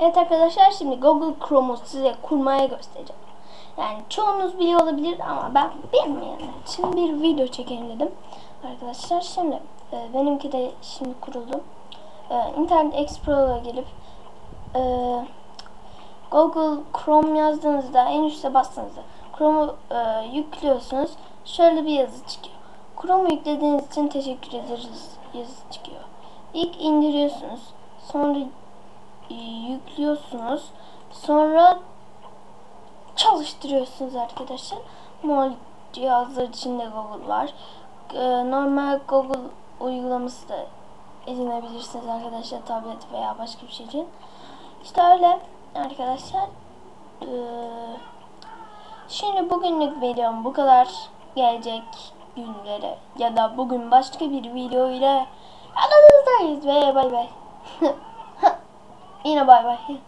Evet arkadaşlar şimdi Google Chrome'u size kurmaya göstereceğim. Yani çoğunuz biliyor olabilir ama ben bilmeyenler için bir video çekeyim dedim. Arkadaşlar şimdi e, benimki de şimdi kuruldu. E, Internet Explorer'a gelip e, Google Chrome yazdığınızda en üstte bastığınızda Chrome'u e, yüklüyorsunuz. Şöyle bir yazı çıkıyor. Chrome'u yüklediğiniz için teşekkür ederiz yazı çıkıyor. İlk indiriyorsunuz. Sonra yüklüyorsunuz. Sonra çalıştırıyorsunuz arkadaşlar. Mol cihazlar içinde Google var. E, normal Google uygulaması da edinebilirsiniz arkadaşlar tablet veya başka bir şey için. İşte öyle arkadaşlar. E, şimdi bugünlük videom bu kadar. Gelecek günlere ya da bugün başka bir video ile yanınızdayız ve bay bay. Yine bay bay.